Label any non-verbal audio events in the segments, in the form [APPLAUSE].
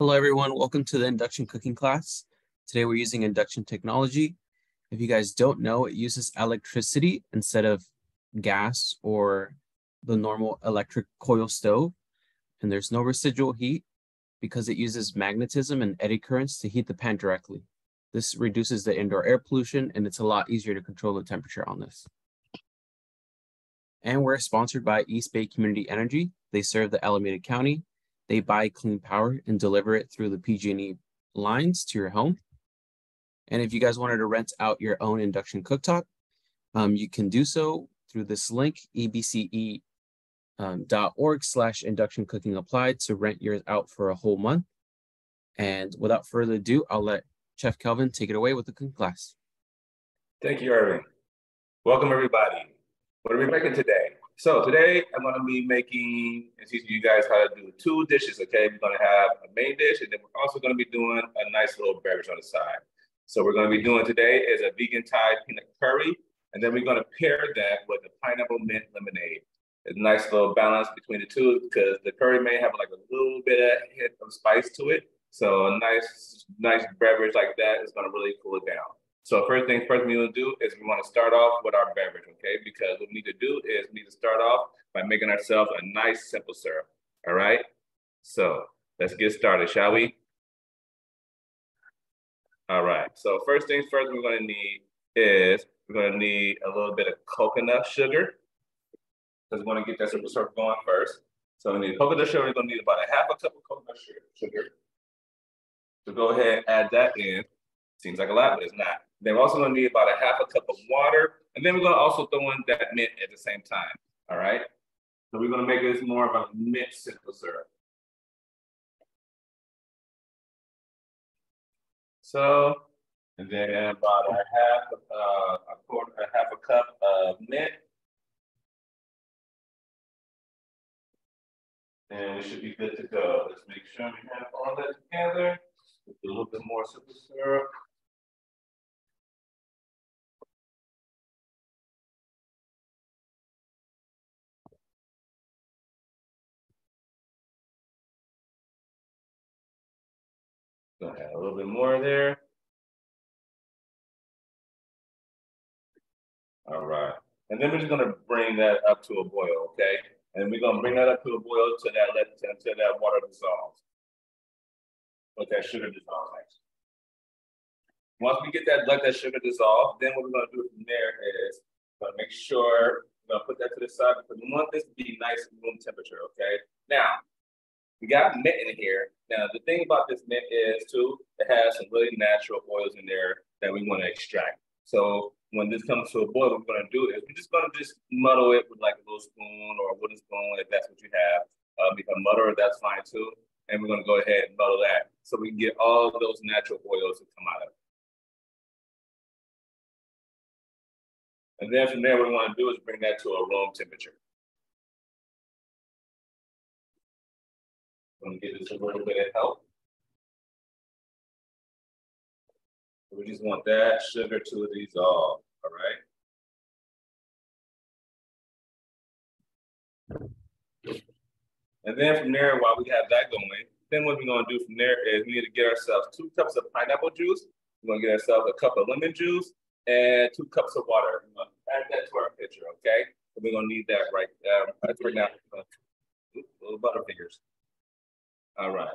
Hello everyone, welcome to the induction cooking class. Today we're using induction technology. If you guys don't know, it uses electricity instead of gas or the normal electric coil stove. And there's no residual heat because it uses magnetism and eddy currents to heat the pan directly. This reduces the indoor air pollution and it's a lot easier to control the temperature on this. And we're sponsored by East Bay Community Energy. They serve the Alameda County they buy clean power and deliver it through the PG&E lines to your home. And if you guys wanted to rent out your own induction cooktop, um, you can do so through this link, ebce.org um, slash induction cooking applied to rent yours out for a whole month. And without further ado, I'll let Chef Kelvin take it away with the cooking class. Thank you, Irving. Welcome, everybody. What are we making today? So today I'm gonna be making and teaching you guys how to do two dishes, okay? We're gonna have a main dish and then we're also gonna be doing a nice little beverage on the side. So we're gonna be doing today is a vegan Thai peanut curry, and then we're gonna pair that with a pineapple mint lemonade. A nice little balance between the two because the curry may have like a little bit of hit of spice to it. So a nice, nice beverage like that is gonna really cool it down. So first thing first we want to do is we want to start off with our beverage, okay? Because what we need to do is we need to start off by making ourselves a nice simple syrup, all right? So let's get started, shall we? All right, so first things first we're gonna need is we're gonna need a little bit of coconut sugar. Because we wanna get that simple syrup going first. So we need coconut sugar, we're gonna need about a half a cup of coconut sugar. So go ahead and add that in. Seems like a lot, but it's not. Then we're also gonna need about a half a cup of water. And then we're gonna also throw in that mint at the same time, all right? So we're gonna make this more of a mint simple syrup. So, and then about a half, uh, a quarter, a half a cup of mint. And we should be good to go. Let's make sure we have all that together. A little bit more simple syrup. Go ahead, a little bit more there. All right. And then we're just gonna bring that up to a boil, okay? And we're gonna bring that up to a boil until that let until that water dissolves. Let that sugar dissolve next. Once we get that let that sugar dissolve, then what we're gonna do from there is gonna make sure we're gonna put that to the side because we want this to be nice room temperature, okay? Now, we got mint in here. Now, the thing about this mint is too, it has some really natural oils in there that we want to extract. So when this comes to a boil, what we're going to do is we're just going to just muddle it with like a little spoon or a wooden spoon if that's what you have. Um, if a muddler, that's fine too. And we're going to go ahead and muddle that so we can get all those natural oils to come out of it. And then from there, what we want to do is bring that to a room temperature. I'm gonna give this a little bit of help. We just want that sugar to dissolve, all right? And then from there, while we have that going, then what we're gonna do from there is we need to get ourselves two cups of pineapple juice. We're gonna get ourselves a cup of lemon juice and two cups of water. Add that to our pitcher, okay? So we're gonna need that right, um, right now. Little butterfingers. All right.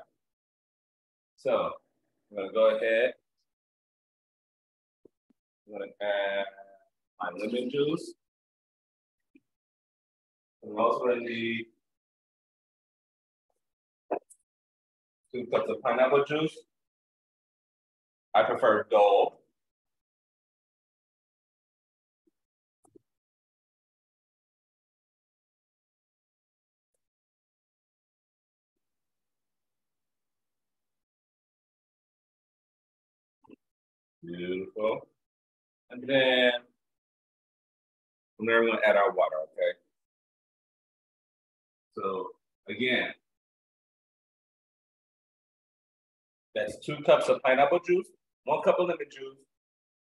So I'm gonna go ahead. I'm gonna add my lemon juice. I'm also gonna need two cups of pineapple juice. I prefer Dole. Beautiful. And then from there, we're going to add our water, okay? So again, that's two cups of pineapple juice, one cup of lemon juice,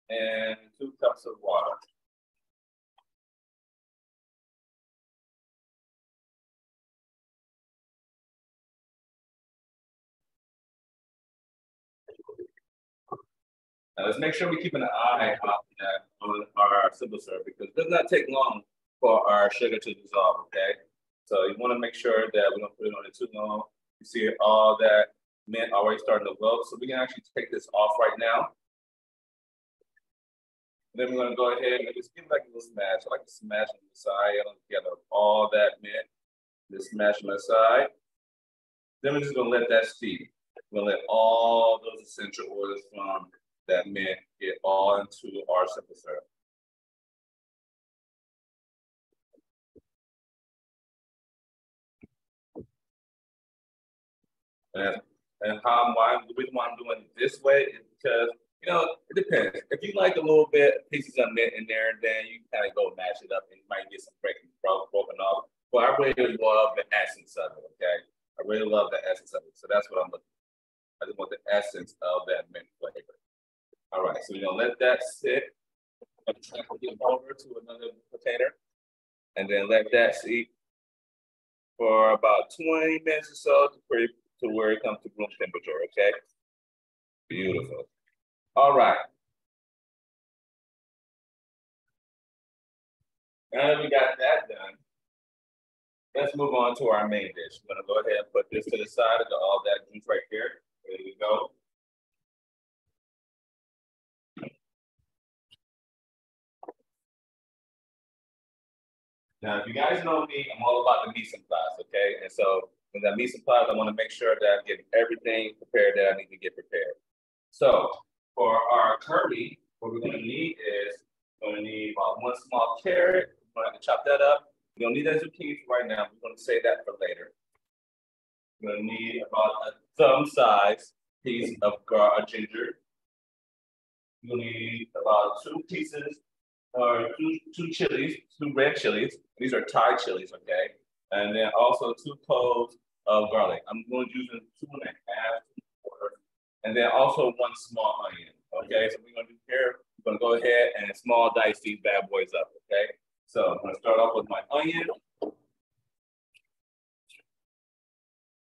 and two cups of water. Now let's make sure we keep an eye on our simple syrup because it does not take long for our sugar to dissolve, okay? So you wanna make sure that we don't put it on it too long. You see all that mint already starting to wilt. So we can actually take this off right now. then we're gonna go ahead and just give it like a little smash. I like to smash on the side together all that mint. Just smash on the side. Then we're just gonna let that steep. We're gonna let all those essential oils from that mint get all into our simple syrup. And, and how why the reason why I'm doing it this way is because you know it depends. If you like a little bit pieces of mint in there, then you kind of go mash it up and you might get some breaking broken off. But I really love the essence of it. Okay, I really love the essence of it. So that's what I'm looking. For. I just want the essence of that mint flavor. All right, so we're gonna let that sit. Get over to another container, and then let that sit for about 20 minutes or so to, pre to where it comes to room temperature. Okay, beautiful. All right. Now that we got that done, let's move on to our main dish. I'm gonna go ahead and put this to the side of the, all that juice right here. There to go. Now, if you guys know me, I'm all about the mise en place, okay? And so in that mise en place, I want to make sure that I'm getting everything prepared that I need to get prepared. So for our curry, what we're going to need is we're going to need about one small carrot. We're going to chop that up. We don't need that zucchini right now. We're going to save that for later. We're going to need about a thumb size piece of gar uh, ginger. You'll need about two pieces or two, two chilies, two red chilies. These are Thai chilies, okay? And then also two cloves of garlic. I'm going to use two and a half, quarter, and then also one small onion, okay? So we're going to do here, we're going to go ahead and small dice these bad boys up, okay? So I'm going to start off with my onion. I'm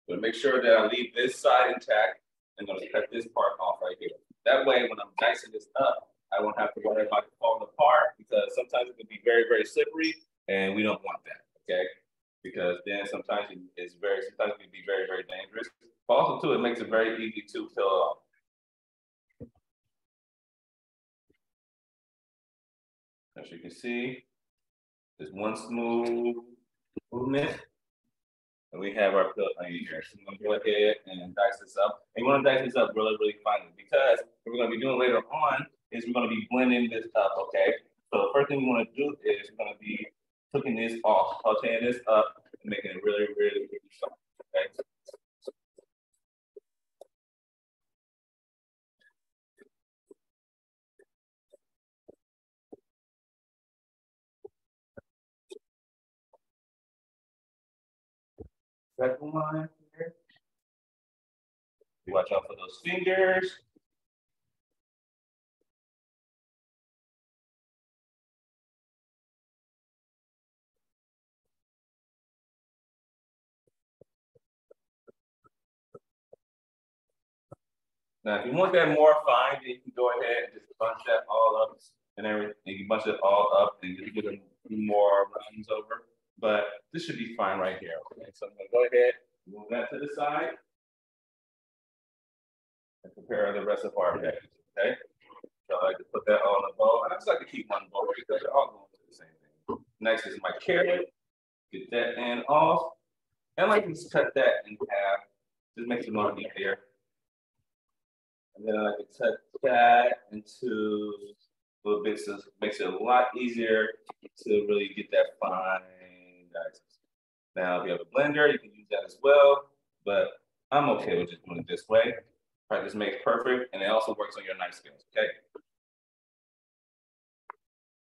going to make sure that I leave this side intact. And I'm going to cut this part off right here. That way, when I'm dicing this up, I won't have to worry about it falling apart because sometimes it can be very, very slippery and we don't want that, okay? Because then sometimes it's very, sometimes it can be very, very dangerous. But also too, it makes it very easy to peel off. As you can see, there's one smooth movement. And we have our peeled onion here. So I'm gonna go ahead and dice this up. And you wanna dice this up really, really finely because what we're gonna be doing later on is we're to be blending this up, okay? So the first thing we want to do is we're to be cooking this off, sauteing this up, and making it really, really, really soft, okay? Second line here. Watch out for those fingers. Now, if you want that more fine, then you can go ahead and just bunch that all up and everything. You bunch it all up and just get a few more rounds over. But this should be fine right here. Okay, so I'm gonna go ahead, move that to the side, and prepare the rest of our veggies. Okay. So I like to put that all in a bowl. And I just like to keep one bowl because they're all going to the same thing. Next is my carrot. Get that end off. And I like to cut that in half. Just makes it more easier. And then I can cut that into little bits of, makes it a lot easier to really get that fine dice. Now, if you have a blender, you can use that as well, but I'm okay with just doing it this way. Practice makes perfect, and it also works on your knife skills, okay?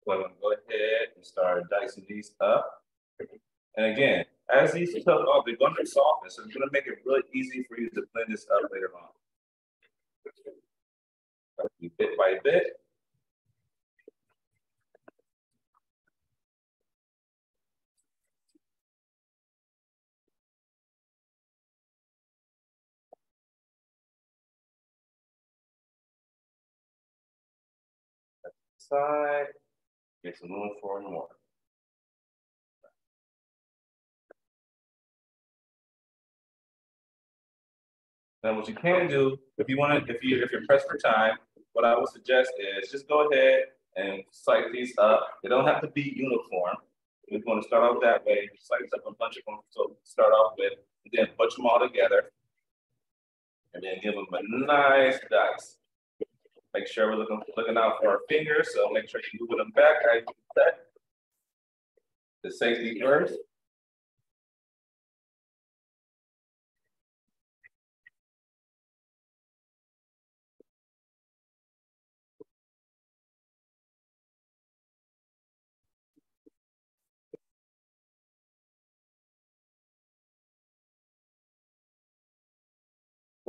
So I'm gonna go ahead and start dicing these up. And again, as these cook off, they're gonna soften, so it's gonna make it really easy for you to blend this up later on bit by bit. side. Make some room for more. Now, what you can do, if you want to, if you if you're pressed for time, what I would suggest is just go ahead and slice these up. They don't have to be uniform. We're going to start off that way. Slice up a bunch of them. So start off with, and then bunch them all together, and then give them a nice dice. Make sure we're looking looking out for our fingers. So make sure you're moving them back. I the safety first.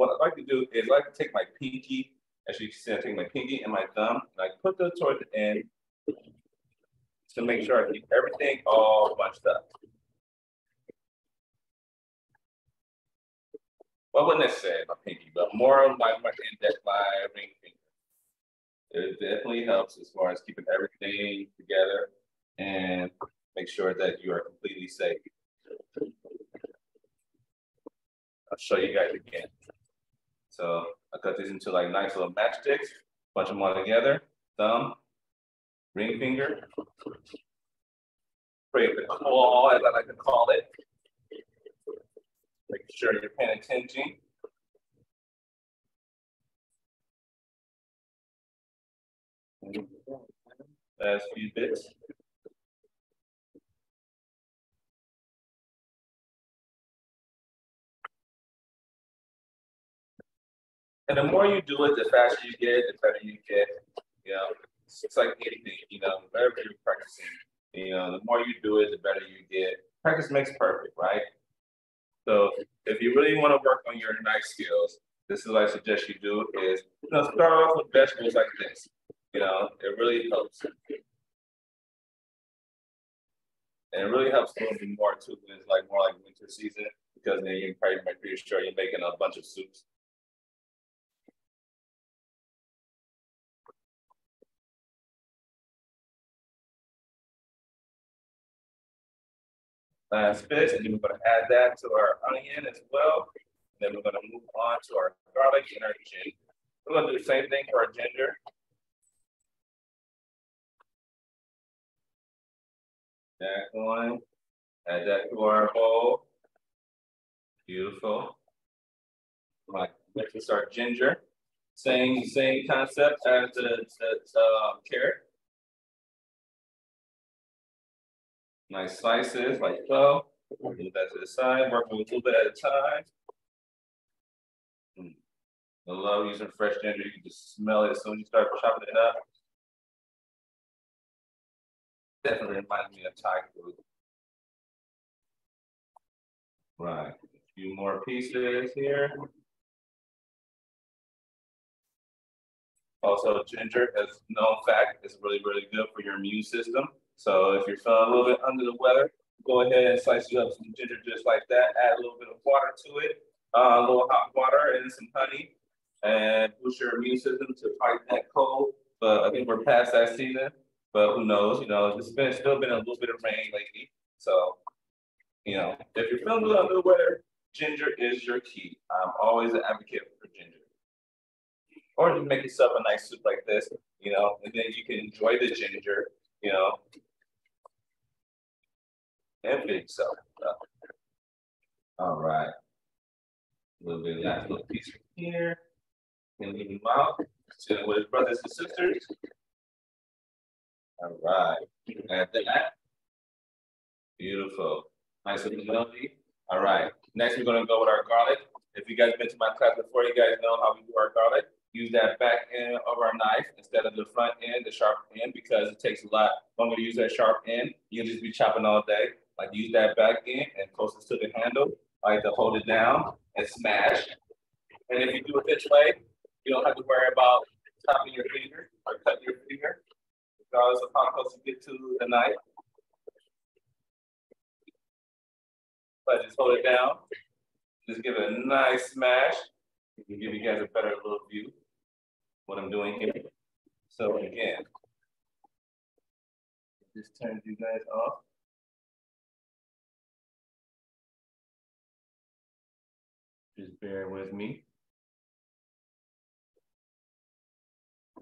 What I like to do is I like to take my pinky, as you can see, I take my pinky and my thumb, and I put those toward the end to make sure I keep everything all bunched up. Well, I wouldn't necessarily my pinky, but more like my index, my ring finger. It definitely helps as far as keeping everything together and make sure that you are completely safe. I'll show you guys again. So I cut these into like nice little matchsticks, bunch them all together, thumb, ring finger, create the claw, as I like to call it. Making sure you're paying attention. Last few bits. And the more you do it, the faster you get, the better you get. You know, it's, it's like anything, you know, the better you're practicing, you know, the more you do it, the better you get. Practice makes perfect, right? So if you really want to work on your knife skills, this is what I suggest you do is, you know, start off with vegetables like this. You know, it really helps. And it really helps a little bit more too when it's like more like winter season because then you're probably pretty sure you're making a bunch of soups. Last bit, and then we're going to add that to our onion as well. And then we're going to move on to our garlic and our ginger. We're going to do the same thing for our ginger. That one, add that to our bowl. Beautiful. Right, next is our ginger. Same same concept as the, the, the um, carrot. Nice slices like so. Move that to the side, working a little bit at a time. Mm. I love using fresh ginger. You can just smell it as soon as you start chopping it up. Definitely reminds me of Thai food. Right, a few more pieces here. Also, ginger, as known fact, is really, really good for your immune system. So if you're feeling a little bit under the weather, go ahead and slice you up some ginger just like that. Add a little bit of water to it, uh, a little hot water and some honey, and boost your immune system to fight that cold. But I think we're past that season. But who knows? You know, it's been still been a little bit of rain lately. So, you know, if you're feeling a little under the weather, ginger is your key. I'm always an advocate for ginger. Or just make yourself a nice soup like this, you know, and then you can enjoy the ginger, you know, Empty so. All right. A little bit of that little piece here. And leave him out. To with brothers and sisters. All right. Add that. Beautiful. Nice little melody. All right. Next, we're going to go with our garlic. If you guys been to my class before, you guys know how we do our garlic use that back end of our knife instead of the front end, the sharp end, because it takes a lot longer to use that sharp end. You can just be chopping all day. Like use that back end and closest to the handle, like to hold it down and smash. And if you do it this way, you don't have to worry about chopping your finger or cutting your finger, regardless of how close you get to the knife. But just hold it down. Just give it a nice smash. can give you guys a better little view what I'm doing here. So again, just turns you guys off. Just bear with me.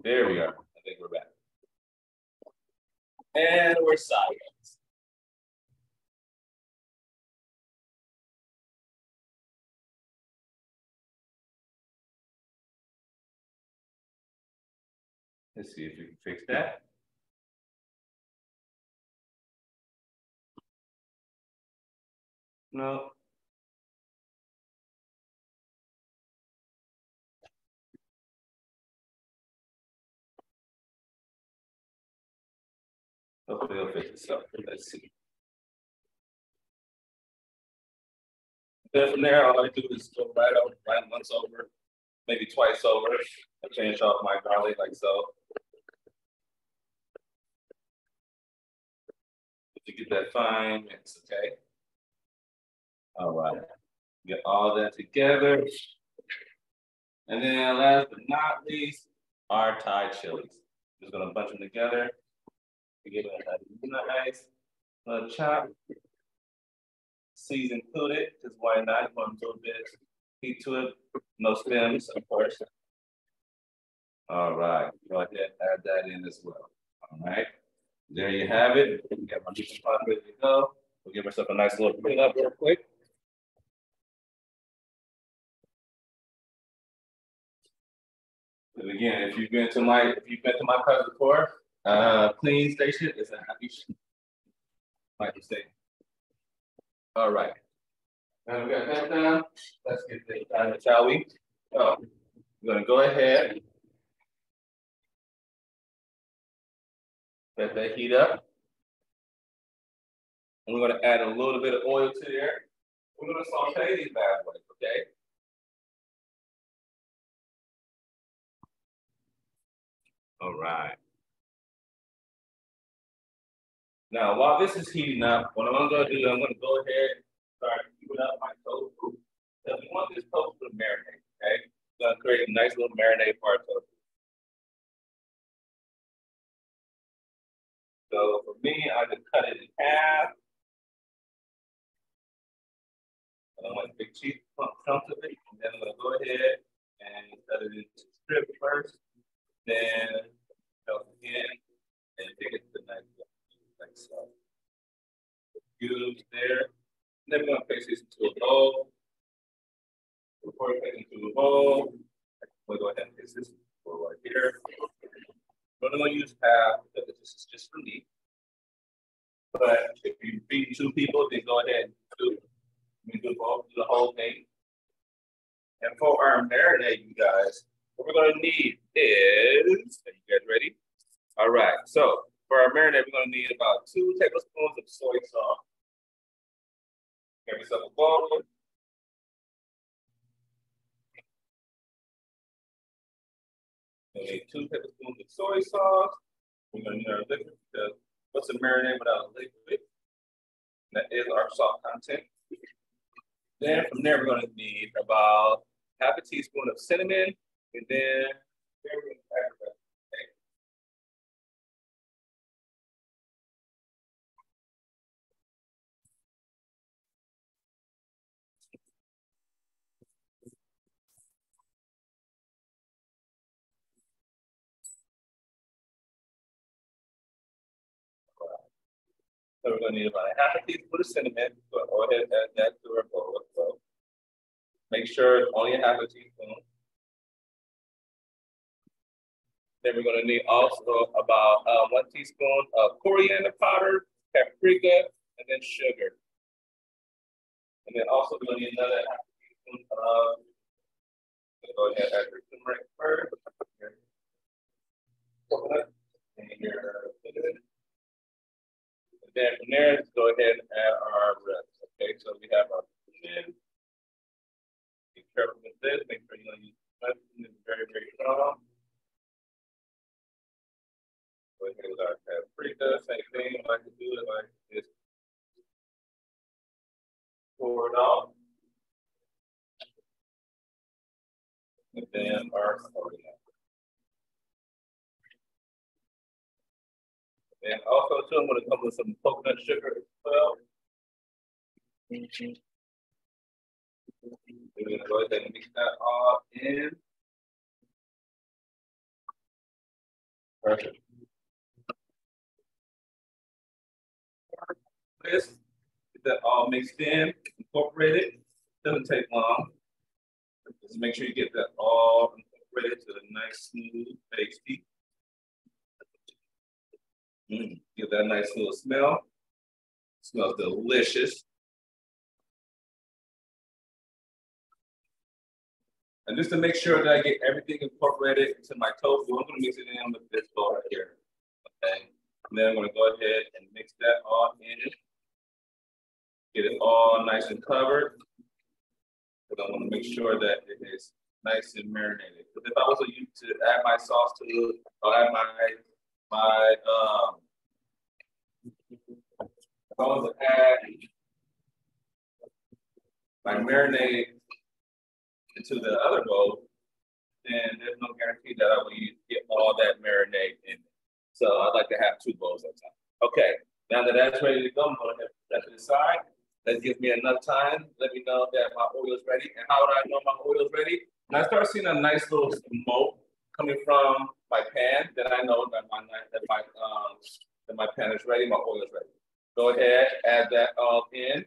There we are. I think we're back. And we're silent. Let's see if we can fix that. No. Hopefully it'll fix itself. Let's see. Then from there, all I do is go right over, right once over, maybe twice over. I change off my garlic like so. To get that fine mix, okay? All right, get all that together. And then last but not least, our Thai chilies. Just gonna bunch them together. Give it a nice little chop. Seeds included, because why not? Want a little bit heat to it. No stems, of course. All right, go ahead, add that in as well. All right, there you have it. We got my chicken pot ready to go. We'll give ourselves a nice little clean up real quick. And again, if you've been to my if you've been to my cousin before, uh, clean station is a happy like mistake. All right. Now we got that done. Let's get this done, shall we? So we're gonna go ahead. Let that heat up. And we're gonna add a little bit of oil to there. We're gonna saute these bad boys, okay? All right. Now, while this is heating up, what I'm gonna do, is I'm gonna go ahead and start heating up my tofu. Because we want this tofu to marinate, okay? It's gonna create a nice little marinade for our tofu. So for me, I just cut it in half. And I want big cheese chunks of it, and then I'm gonna go ahead and cut it into strips first, then again, and take it to the next like so. Cubes there. Then we're gonna place this into a bowl. Before we place into a bowl, we'll go ahead and place this right here. We're gonna use half because this is just for me. But if you feed two people, then go ahead and do, we do, both, do the whole thing. And for our marinade, you guys, what we're gonna need is, are you guys ready? All right, so for our marinade, we're gonna need about two tablespoons of soy sauce. Give yourself a bowl. We need two tablespoons of soy sauce. We're gonna need our liquid because what's a marinade without a liquid? That is our salt content. Then from there, we're gonna need about half a teaspoon of cinnamon, and then So we're gonna need about a half a teaspoon of cinnamon. Go ahead and add that to our bowl as well. Make sure it's only a half a teaspoon. Then we're gonna need also about uh, one teaspoon of coriander powder, paprika, and then sugar. And then also we're gonna need another half a teaspoon of, go ahead and add your turmeric first. Coconut, and your then from there, let's go ahead and add our rest. Okay, so we have our in. Be careful with this. Make sure you don't use medicine. It's very, very strong. Go ahead with our paprika. Same thing. What I can do is I just pour it off. And then our coriander. And also too, I'm gonna come with some coconut sugar as well. We're gonna go ahead and mix that all in. Perfect. This, get that all mixed in, incorporated. Doesn't take long. Just make sure you get that all incorporated to the nice smooth pasty. Mm, give that nice little smell. Smells delicious. And just to make sure that I get everything incorporated into my tofu, I'm gonna mix it in with this bowl right here. Okay. And then I'm gonna go ahead and mix that all in. Get it all nice and covered. Because I want to make sure that it is nice and marinated. Because if I was to, to add my sauce to it, I'll add my my um to add my marinade into the other bowl, then there's no guarantee that I will get all that marinade in it. So I'd like to have two bowls at a time. Okay, now that that's ready to go, I'm going to put that to the side. That gives me enough time. Let me know that my oil is ready. And how would I know my oil is ready? I start seeing a nice little smoke coming from my pan, then I know that my that my um that my pan is ready, my oil is ready. Go ahead, add that all in.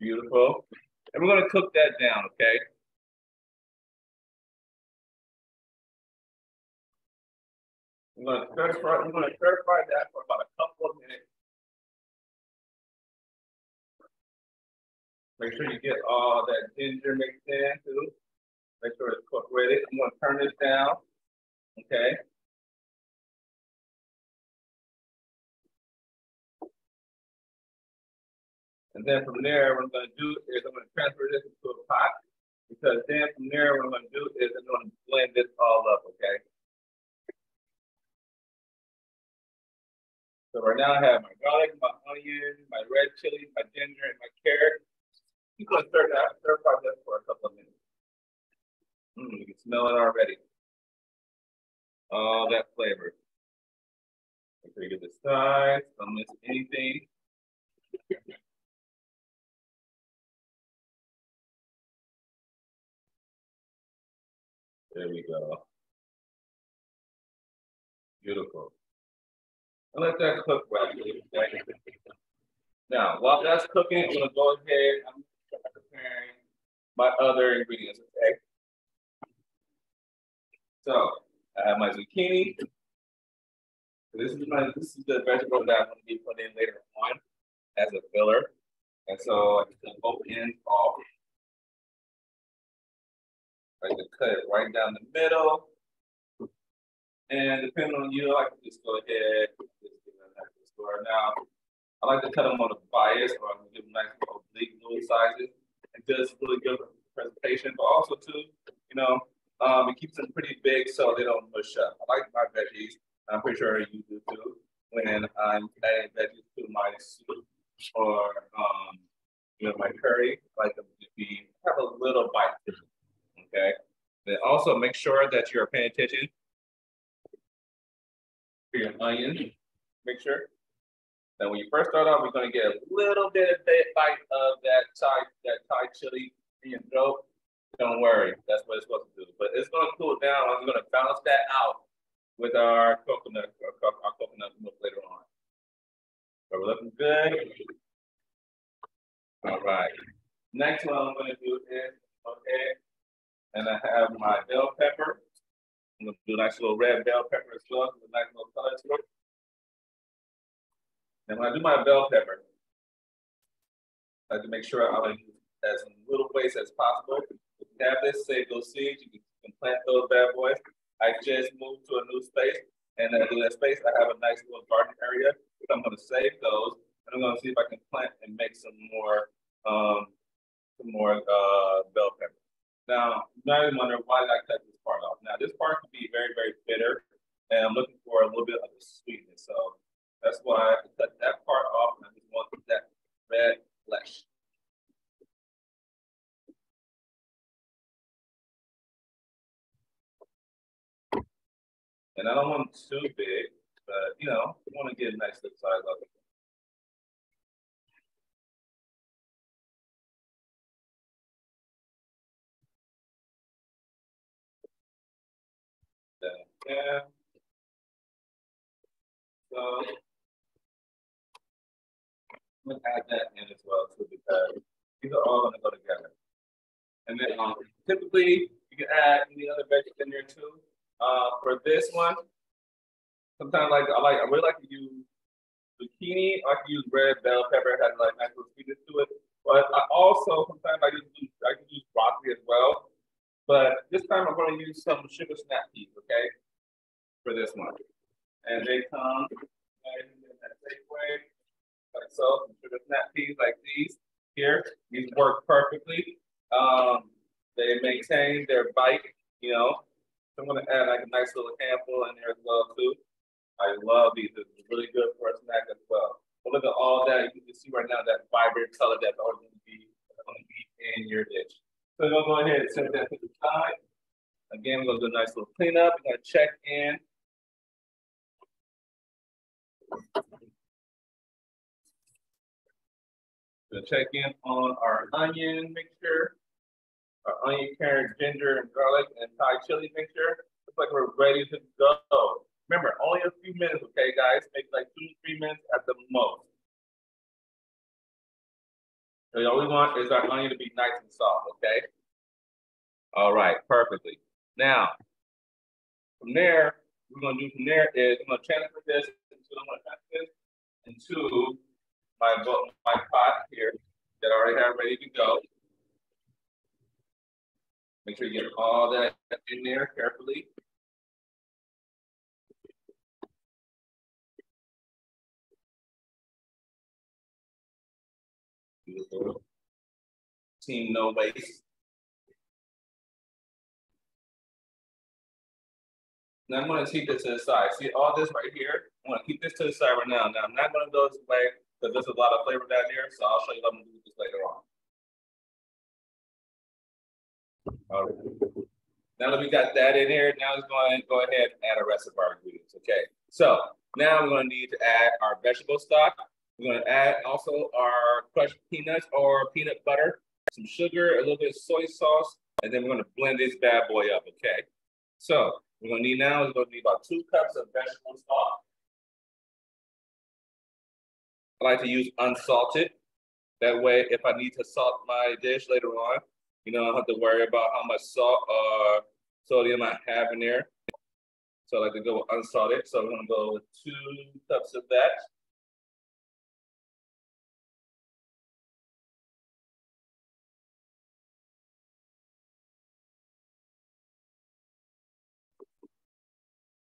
Beautiful. And we're gonna cook that down, okay? We're gonna stir fry, we're gonna stir fry that for about a couple of minutes. Make sure you get all that ginger mixed in too. Make sure it's cooked ready. I'm gonna turn this down. Okay. And then from there, what I'm gonna do is I'm gonna transfer this into a pot because then from there, what I'm gonna do is I'm gonna blend this all up, okay? So right now I have my garlic, my onion, my red chili, my ginger, and my carrot. I'm gonna stir that, stir fry this for a couple of minutes. Mm, you can smell it already. All that flavor. You get the sides, don't miss anything. There we go. Beautiful. I let that cook right Now, while that's cooking, I'm gonna go ahead. I'm preparing my other ingredients. Okay. So I have my zucchini. This is my this is the vegetable that I'm gonna be putting in later on as a filler. And so I just both ends off. I can cut it right down the middle. And depending on you, I can just go ahead just. Now, I like to cut them on a bias or I can give them nice oblique little sizes and just really good presentation, but also too, you know, um, it keeps them pretty big so they don't mush up. I like my veggies. I'm pretty sure you do too. When I'm adding veggies to my soup or um, you know, my curry, I like them to be have a little bite to them okay? Then also make sure that you're paying attention to your onion. Make sure that when you first start off, we're gonna get a little bit of bite of that Thai, that Thai chili in your throat. Don't worry, that's what it's supposed to do. But it's gonna cool down. I'm gonna balance that out with our coconut, our, our coconut milk later on. So we're looking good. All right. Next one I'm gonna do is, okay, and I have my bell pepper. I'm gonna do a nice little red bell pepper as well, with a nice little color to it. And when I do my bell pepper, I like to make sure I use as little waste as possible. If you have this, save those seeds, you can plant those bad boys. I just moved to a new space, and in that space, I have a nice little garden area. So I'm gonna save those, and I'm gonna see if I can plant and make some more, um, some more uh, bell pepper. Now, you might wonder why did I cut this part off? Now, this part can be very, very bitter, and I'm looking for a little bit of the sweetness. So that's why I cut that part off, and I just want that red flesh. And I don't want it too big, but you know, we want to get a nice little size of it. Yeah. So I'm gonna add that in as well too because these are all gonna go together. And then um, typically you can add any other veggies in there too. Uh, for this one, sometimes like I like I really like to use zucchini. I like to use red bell pepper. It has like nice little sweetness to it. But I also sometimes I use I can use broccoli as well. But this time I'm going to use some sugar snap peas, okay, for this one. And they come in that same way, so. Some sugar snap peas like these here. These work perfectly. Um, they maintain their bite, you know. So I'm gonna add like a nice little handful in there as well too. I love these. It's really good for a snack as well. But look at all that. You can see right now that vibrant color that's always to be, to be in your dish. So I'm gonna go ahead and set that to the side. Again, we're gonna do a nice little cleanup. We're gonna check in. Gonna check in on our onion mixture, our onion, carrot, ginger, and garlic, and Thai chili mixture. Looks like we're ready to go. Remember, only a few minutes, okay, guys? Maybe like two, three minutes at the most. So all we want is our onion to be nice and soft, okay? All right, perfectly. Now, from there, we're gonna do from there is I'm gonna transfer this into I'm gonna transfer this into my my pot here that I already have ready to go. Make sure you get all that in there carefully. Team no waste. Now I'm going to keep this to the side. See all this right here? I'm going to keep this to the side right now. Now I'm not going to go this way because there's a lot of flavor down here. So I'll show you what I'm going to do this later on. All right. Now that we got that in here, now let's go ahead go ahead and add the rest of our ingredients. Okay. So now we're going to need to add our vegetable stock. We're going to add also our crushed peanuts or peanut butter, some sugar, a little bit of soy sauce, and then we're going to blend this bad boy up. Okay. So we're gonna need now is gonna need about two cups of vegetable stock. I like to use unsalted. That way, if I need to salt my dish later on, you know, I don't have to worry about how much salt or sodium I have in there. So I like to go with unsalted. So I'm gonna go with two cups of that.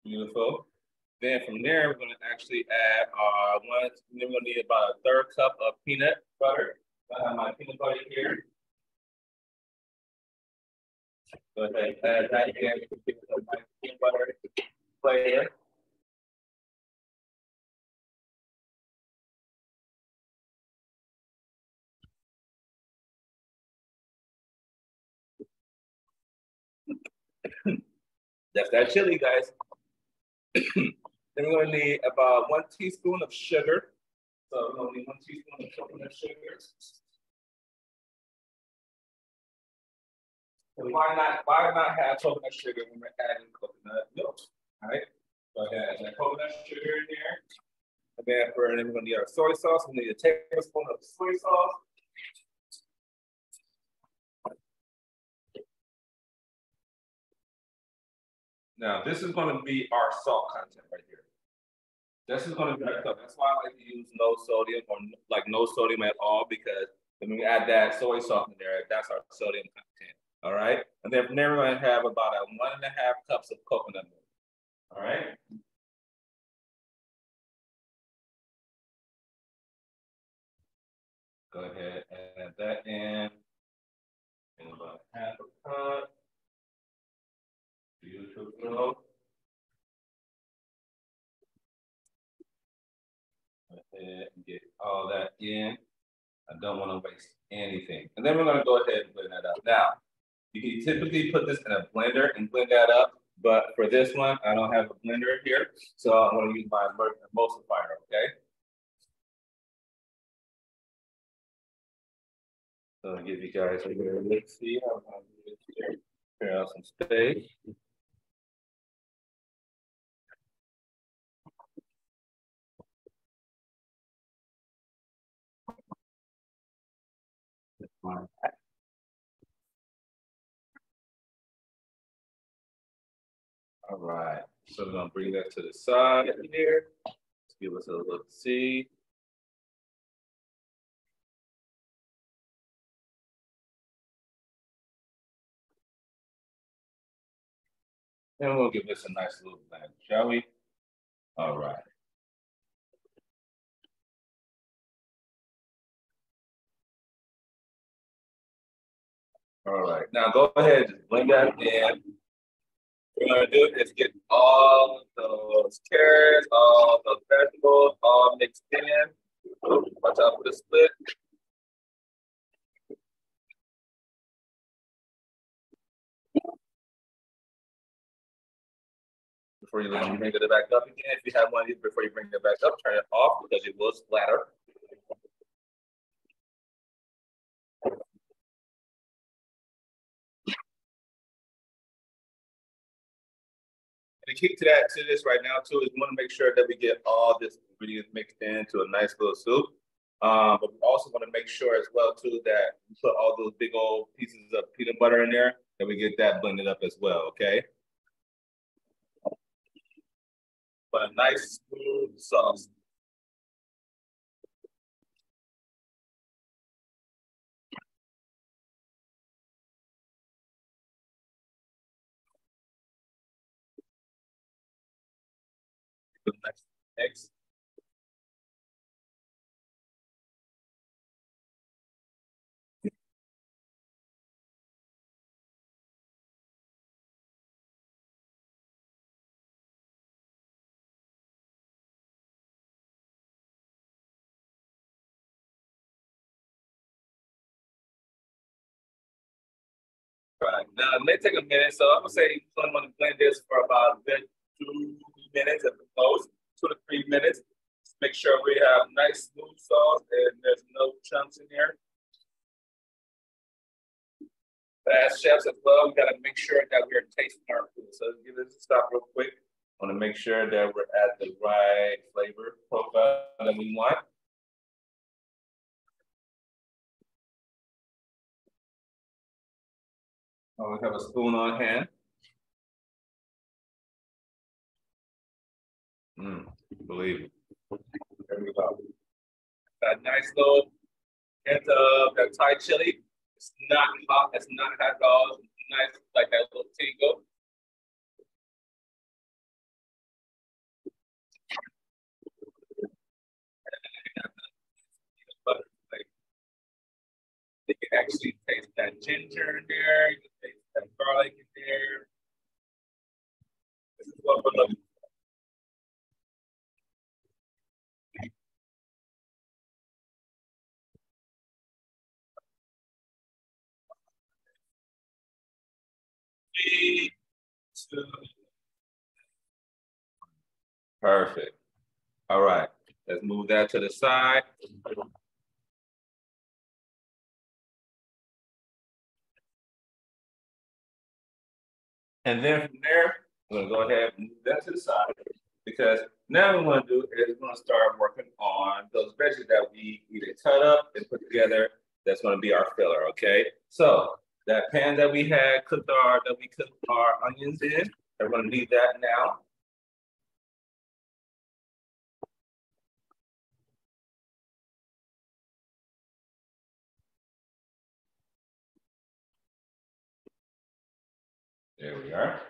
Beautiful. Then from there, we're gonna actually add uh one, then we're gonna need about a third cup of peanut butter. I have my peanut butter here. Go ahead, add that again, give peanut butter flavor. That's that chili, guys. [CLEARS THROAT] then we're going to need about one teaspoon of sugar. So we're to need one teaspoon of coconut sugar. And why not, why not have coconut sugar when we're adding coconut milk? All right. So and add coconut sugar in here. And then for and then we're gonna need our soy sauce. We need a tablespoon of soy sauce. Now, this is going to be our salt content right here. This is going to be our salt. That's why I like to use no sodium or like no sodium at all because when we add that soy sauce in there, that's our sodium content. All right. And then from there, we're going to have about a one and a half cups of coconut milk. All right. Go ahead and add that in. And about half a cup. Beautiful. And get all that in. I don't want to waste anything. And then we're going to go ahead and blend that up. Now, you can typically put this in a blender and blend that up, But for this one, I don't have a blender here, so I'm gonna use my emulsifier, okay? So I'll give you guys a little look see I'm do it here. Clear out some space. All right, so we're gonna bring that to the side here. Let's give us a look see. And we'll give this a nice little blend, shall we? All right. All right, now go ahead, just blend that in. What we're gonna do is get all those carrots, all those vegetables, all mixed in. Watch out for the split. Before you bring it back up again, if you have one of these before you bring it back up, turn it off because it will splatter. The key to that to this right now too is we want to make sure that we get all this ingredients mixed into a nice little soup. Um, but we also want to make sure as well too that we put all those big old pieces of peanut butter in there and we get that blended up as well. Okay. But a nice smooth sauce. Eggs. Right. Now it may take a minute, so I'm gonna say I'm gonna blend this for about two minutes at the most two to three minutes. Make sure we have nice smooth sauce and there's no chunks in there. as chefs as well, we gotta make sure that we're tasting our food. So give this a stop real quick. I wanna make sure that we're at the right flavor profile that we want. Oh, we have a spoon on hand. Mm, believe. There we go. That nice little hint of that Thai chili. It's not hot. It's not hot at all. Nice, like that little tingle. You can actually taste that ginger in there. You can taste that garlic in there. This is what we're looking three, two. Perfect. All right, let's move that to the side. And then from there, I'm gonna go ahead and move that to the side because now what we're gonna do is we're gonna start working on those veggies that we either cut up and put together. That's gonna be our filler, okay? So that pan that we had cooked our that we cooked our onions in. We're gonna leave that now. There we are.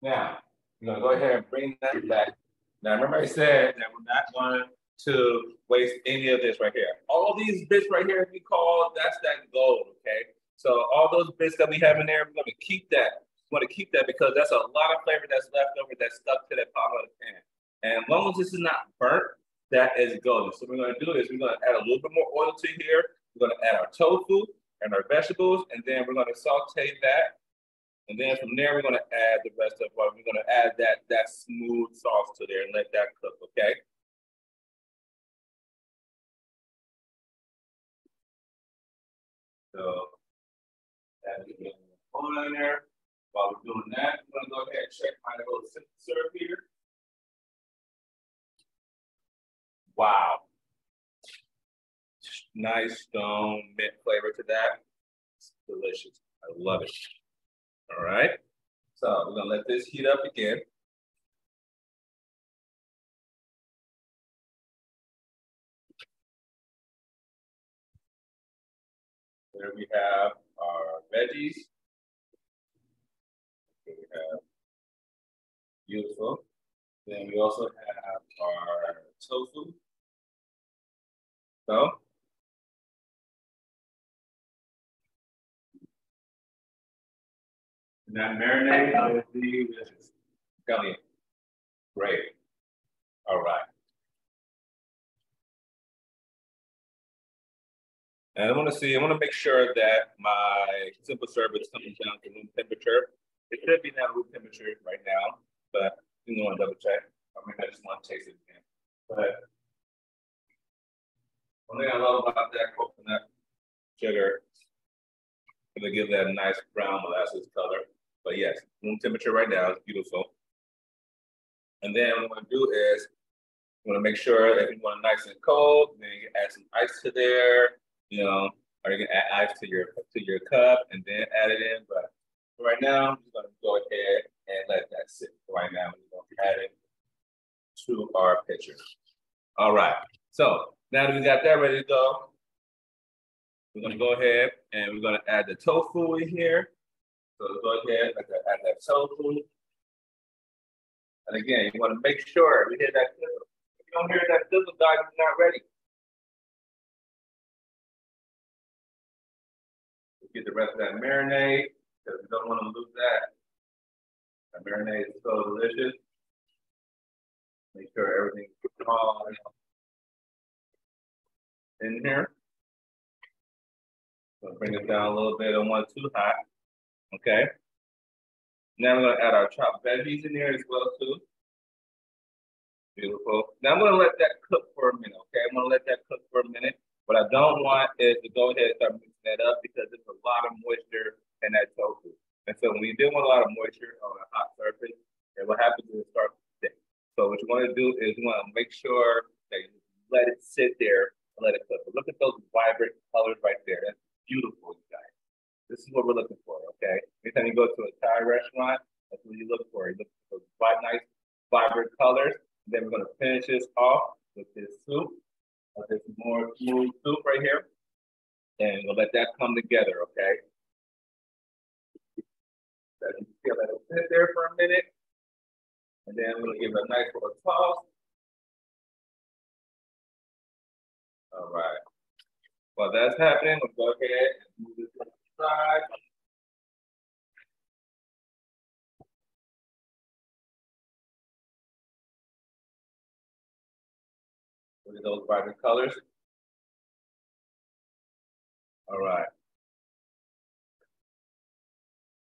Now, we're gonna go ahead and bring that back. Now, remember I said that we're not going to waste any of this right here. All these bits right here, we call, that's that gold, okay? So all those bits that we have in there, we're gonna keep that. We want to keep that because that's a lot of flavor that's left over that's stuck to that bottom of the pan. And as long as this is not burnt, that is golden. So what we're gonna do is we're gonna add a little bit more oil to here. We're gonna add our tofu and our vegetables, and then we're gonna saute that And then from there, we're gonna add the rest of what we're gonna add that that smooth sauce to there and let that cook, okay? So on there. While we're doing that, I'm gonna go ahead and check my little syrup here. Wow. Nice stone mint flavor to that. It's delicious. I love it. All right. So we're gonna let this heat up again. There we have veggies. Here we have beautiful. Then we also have our tofu. So And that marinade is the scallion. Great. All right. And I want to see, I want to make sure that my simple syrup is coming down to room temperature. It should be now room temperature right now, but you want to double check. I mean, I just want to taste it again. But one thing I love about that coconut sugar, gonna give that nice brown molasses color. But yes, room temperature right now is beautiful. And then what I'm gonna do is you wanna make sure that you want it nice and cold, then you add some ice to there, you know, or you can add ice to your to your cup and then add it in. But right now, I'm just gonna go ahead and let that sit right now. We're gonna add it to our pitcher. All right. So now that we got that ready to go, we're gonna go ahead and we're gonna add the tofu in here. So go ahead and add that tofu. And again, you want to make sure you hear that sizzle. If you don't hear that sizzle, guys, you're not ready. Get the rest of that marinade because we don't want to lose that. That marinade is so delicious. Make sure everything's all in here. So bring it down a little bit. I don't want it too hot. Okay. Now I'm gonna add our chopped veggies in there as well too. Beautiful. Now I'm gonna let that cook for a minute, okay? I'm gonna let that cook for a minute. What I don't want is to go ahead and start that up because there's a lot of moisture in that tofu. And so when you deal with a lot of moisture on a hot surface, and what happens is it starts to stick. So what you want to do is you want to make sure that you let it sit there and let it cook. But look at those vibrant colors right there. That's beautiful, you guys. This is what we're looking for, okay? Anytime you go to a Thai restaurant, that's what you look for. You look for those nice, vibrant colors. And then we're gonna finish this off with this soup, with this more smooth soup right here. And we'll let that come together, okay? You feel that it'll sit there for a minute. And then gonna give it a nice little toss. All right. While that's happening, we'll go ahead and move this side. Look at those vibrant colors. All right.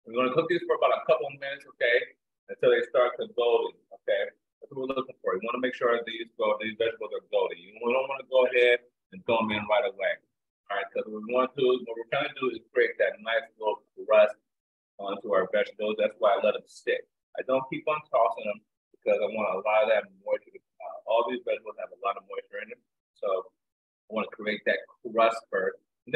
We're going to cook these for about a couple minutes, okay, until they start to golden, okay? That's what we're looking for. You want to make sure these go, these vegetables are golden. You don't want to go ahead and throw them in right away. All right, because we want to, what we're trying to do is create that nice little crust onto our vegetables. That's why I let them stick. I don't keep on tossing them because I want a lot of that moisture. Uh, all these vegetables have a lot of moisture in them. So I want to create that crust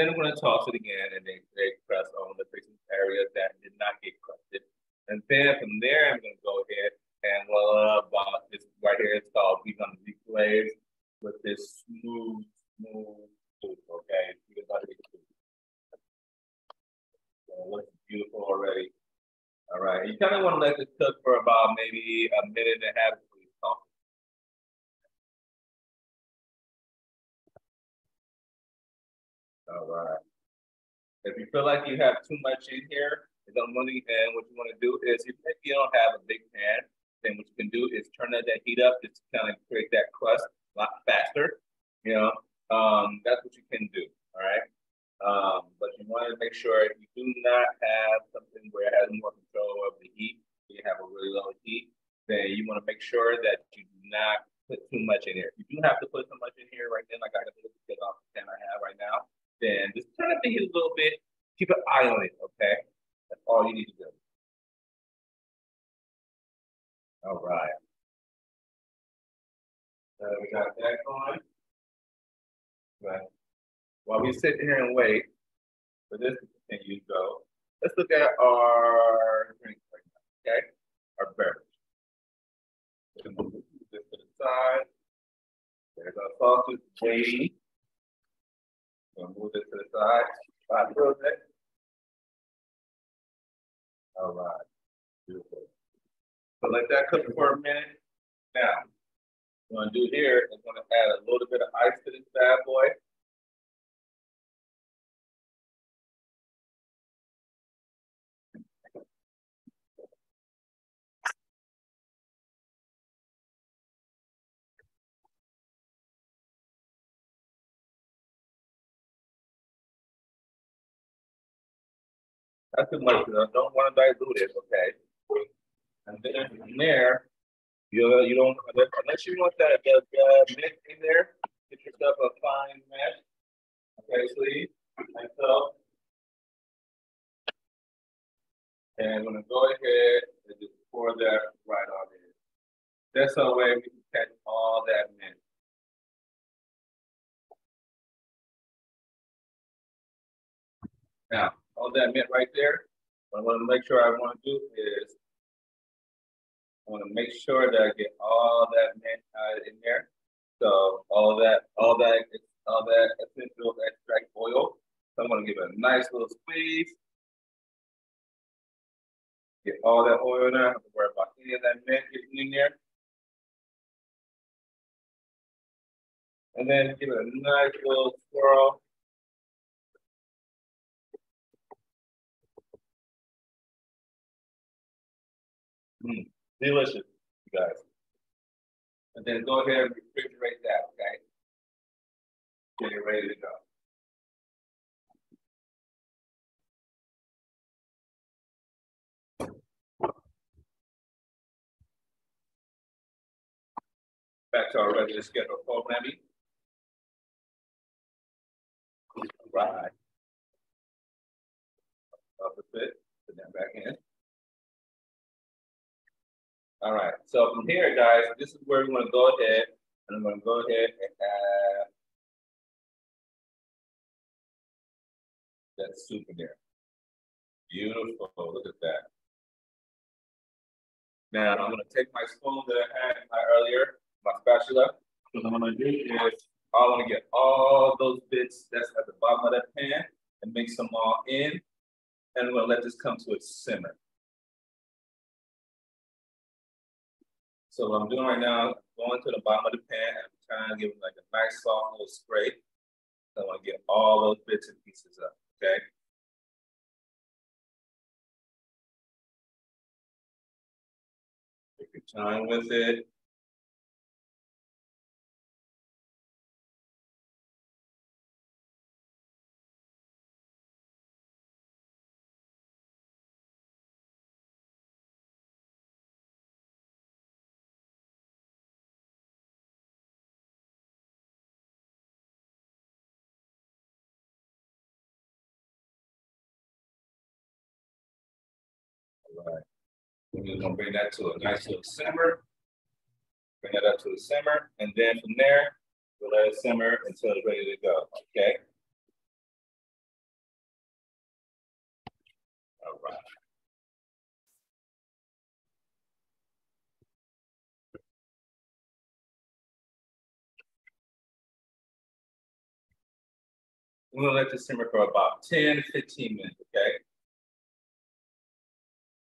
then I'm going to toss it again and then crust on the fixing areas that did not get crusted. And then from there, I'm going to go ahead and well, uh, this right here, it's called beef on the glaze with this smooth, smooth okay? So it looks beautiful already. All right, you kind of want to let this cook for about maybe a minute and a half before you stop. All right. If you feel like you have too much in here, don't money, and what you want to do is if you don't have a big pan, then what you can do is turn that, that heat up just to kind of create that crust a lot faster. You know, um, that's what you can do, all right? Um, but you want to make sure if you do not have something where it has more than sure that you do not put too much in here. If you do have to put so much in here right then, like I got to get off the pen I have right now, then just turn up the heat a little bit. Keep an eye on it, okay? That's all you need to do. All right. Uh, we got that going. Right. While we sit here and wait for this to continue to go, let's look at our drink right now, okay? Our beverage. Move this to the side. There's our sausage waiting. Gonna move it to the side. A little. All right. Beautiful. So let that cook for a minute. Now, what I'm gonna do here is I'm gonna add a little bit of ice to this bad boy. That's too much. I don't want to dilute it, okay? And then from there, you you don't unless you want that the, the mix in there, get yourself a fine mesh. Okay, sleeve like so. And I'm gonna go ahead and just pour that right on in. That's the way we can catch all that mint. Now, all that mint right there, what I want to make sure I want to do is I want to make sure that I get all that mint uh, in there. So all that, all that, all that essential extract oil. So I'm to give it a nice little squeeze. Get all that oil in there. I don't worry about any of that mint getting in there. And then give it a nice little swirl. Mm. Delicious, you guys. And then go ahead and refrigerate that, okay? Get it ready to go. Back to our regular schedule programming. Right. Up a bit, put that back in. All right, so from here, guys, this is where we want to go ahead, and I'm going to go ahead and add that soup in. Beautiful, look at that. Now, I'm going to take my spoon that I had earlier, my spatula. What I'm going to do is I want to get all those bits that's at the bottom of that pan and mix them all in. And I'm going to let this come to a simmer. So what I'm doing right now, going to the bottom of the pan and I'm trying to give it like a nice soft little scrape. So I want to get all those bits and pieces up, okay? Take your time with it. We're just gonna bring that to a nice little simmer. Bring that up to a simmer, and then from there, we'll let it simmer until it's ready to go. Okay. All right. We're gonna let this simmer for about 10, 15 minutes, okay?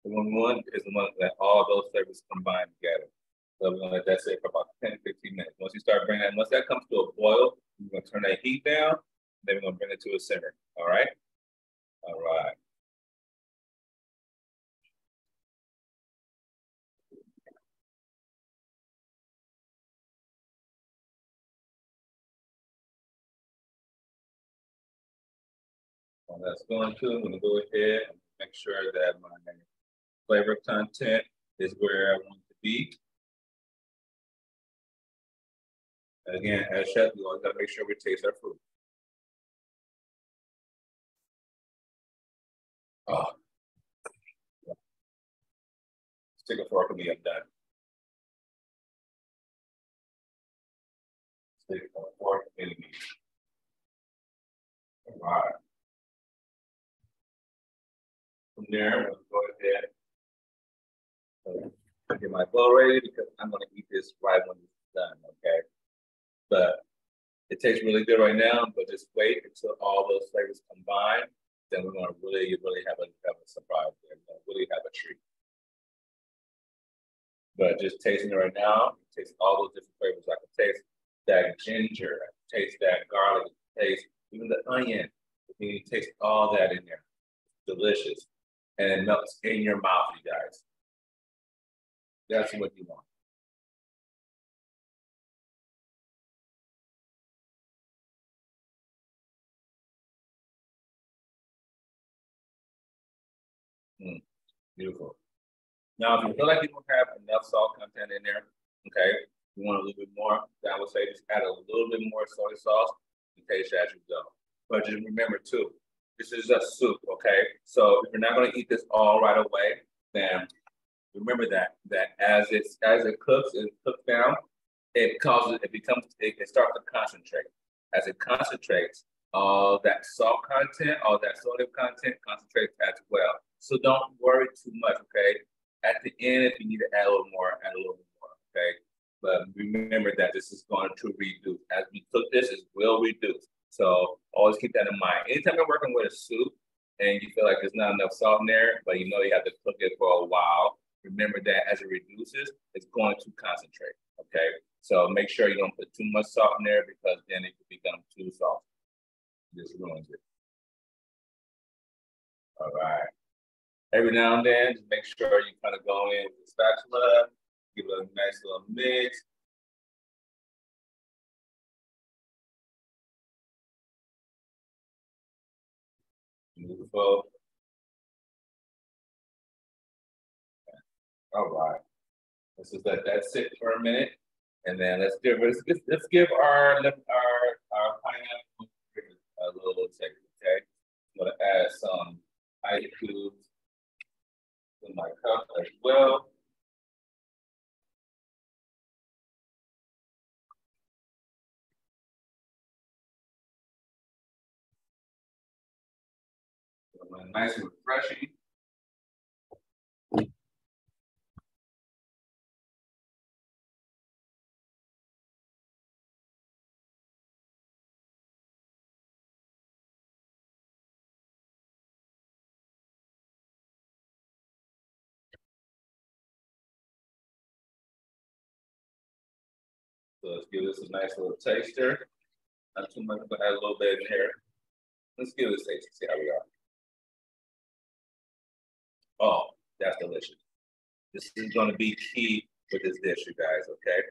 One one is the one that all those flavors combine together. So we're gonna let that sit for about 10, 15 minutes. Once you start bringing that, once that comes to a boil, we're gonna turn that heat down, then we're gonna bring it to a simmer. All right? All right. That's going to, I'm gonna go ahead and make sure that my flavor content is where I want to be. again, as chefs, we always gotta make sure we taste our food. Oh. Let's take a fork and me, I'm done. Take a fork and me. All right. From there, we'll go ahead. Uh, Get my bowl ready because I'm gonna eat this right when it's done, okay? But it tastes really good right now, but just wait until all those flavors combine. Then we're gonna really, really have a, have a surprise. We're gonna really have a treat. But just tasting it right now, taste all those different flavors. I can taste that ginger, I can taste that garlic, I can taste even the onion. You can taste all that in there. Delicious. And it melts in your mouth, you guys. That's what you want. Mm, beautiful. Now, if you feel like you don't have enough salt content in there, okay, you want a little bit more, then I would say just add a little bit more soy sauce and taste as you go. But just remember too, this is a soup, okay? So if you're not gonna eat this all right away, then remember that that as it's as it cooks and cooks down, it causes it becomes it, it starts to concentrate. As it concentrates, all that salt content, all that sodium content concentrates as well. So don't worry too much, okay? At the end, if you need to add a little more, add a little more, okay? But remember that this is going to reduce. As we cook this, it will reduce. So always keep that in mind. Anytime you're working with a soup and you feel like there's not enough salt in there, but you know you have to cook it for a while, remember that as it reduces, it's going to concentrate, okay? So make sure you don't put too much salt in there because then it could become too salty. This ruins it. All right. Every now and then, just make sure you kind of go in with the spatula, give it a nice little mix. Beautiful. Oh, All right. Let's just let that sit for a minute. And then let's give let's, let's give our our our pineapple a little taste, okay? I'm gonna add some ice cubes in my cup as well. Nice and refreshing. Let's give this a nice little taster. Not too much, but add a little bit in here. Let's give this a taste and see how we are. Oh, that's delicious. This is gonna be key with this dish, you guys, okay?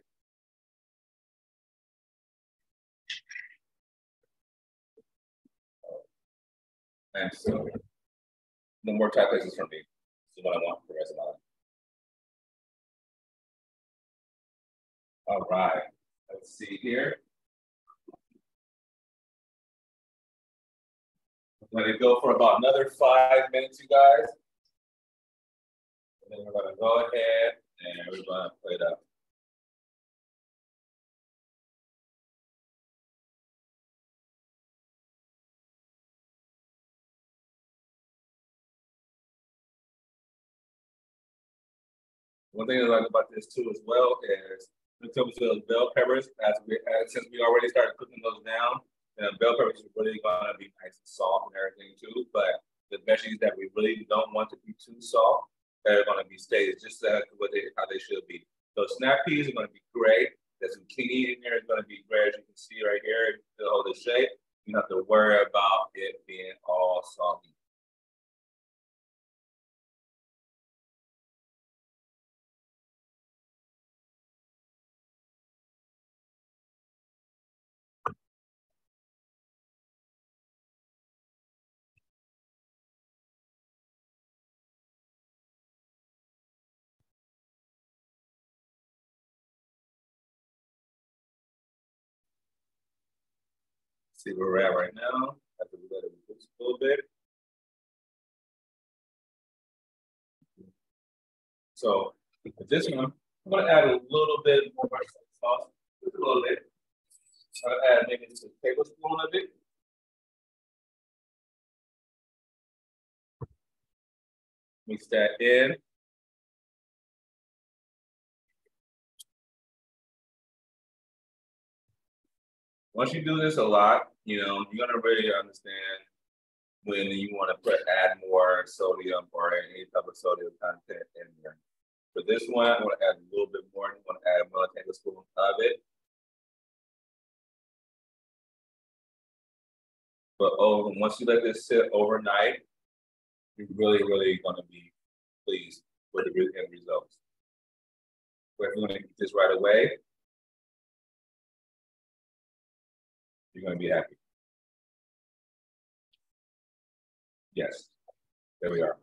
And so, no more Thai places for me. This is what I want for the rest of my life. All right, let's see here. Let it go for about another five minutes, you guys. And then we're gonna go ahead and we're gonna plate up. One thing I like about this too as well is terms of those bell peppers, as we as, since we already started cooking those down, and bell peppers are really gonna be nice and soft and everything too. But the veggies that we really don't want to be too soft, they're gonna be staged just like what they how they should be. So snap peas are gonna be great. There's some zucchini in there, it's gonna be great as you can see right here, to hold the shape. You don't have to worry about it being all soggy. See where we're at right now. Have to let it boost a little bit. So with this one, I'm gonna add a little bit more sauce, just a little bit. I'm gonna add maybe just a tablespoon of it. Mix that in. Once you do this a lot, you know, you're gonna really understand when you want to put add more sodium or any type of sodium content in there. For this one, I'm gonna add a little bit more. I'm gonna add one tablespoon of it. But oh, once you let this sit overnight, you're really, really gonna be pleased with the end results. But if you want to eat this right away, you're going to be happy. Yes, there we are.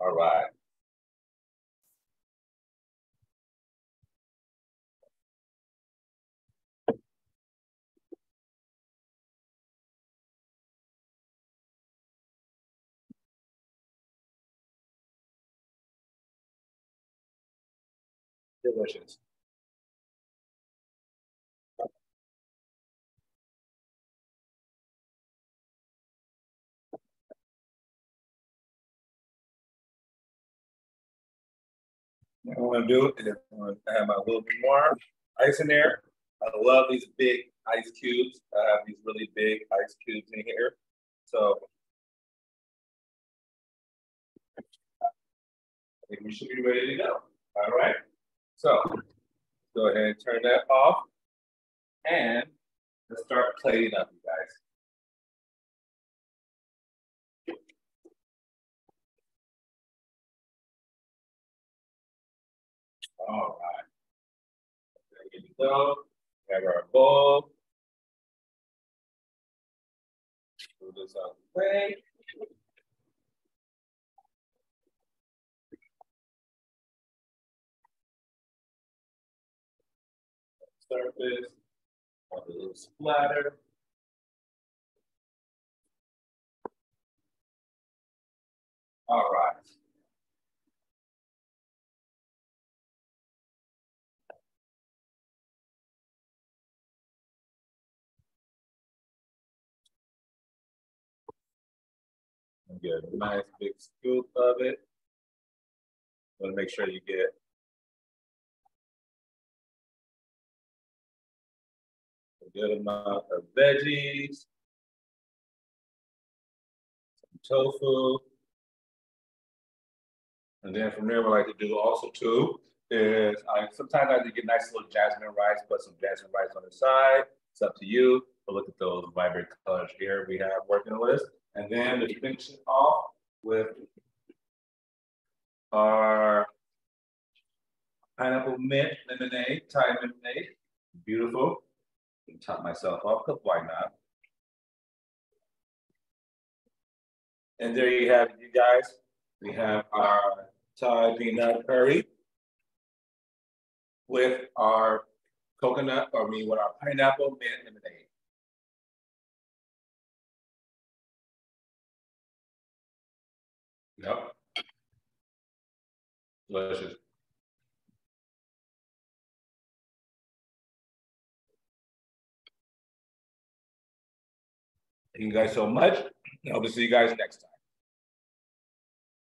All right. Delicious. What I'm gonna do is I'm gonna add my little bit more ice in there. I love these big ice cubes. I have these really big ice cubes in here. So I think we should be ready to go. All right. So go ahead and turn that off. And let's start plating up, you guys. All right. There we go. Have our bowl. Move this out of the way. Surface, a little splatter. All right. Get a nice big scoop of it. Want to make sure you get a good amount of veggies, some tofu. And then from there, what I like to do also too is I sometimes I like to get nice little jasmine rice, put some jasmine rice on the side. It's up to you. But look at those vibrant colors here we have working with. And then to finish it off with our pineapple mint lemonade, Thai lemonade. Beautiful. Can top myself off, because why not? And there you have it, you guys. We have our Thai peanut curry with our coconut, or I mean, with our pineapple mint lemonade. Yep. Delicious. Thank you guys so much. I hope to see you guys next time.